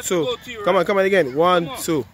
two. Come on, come on again. One, two.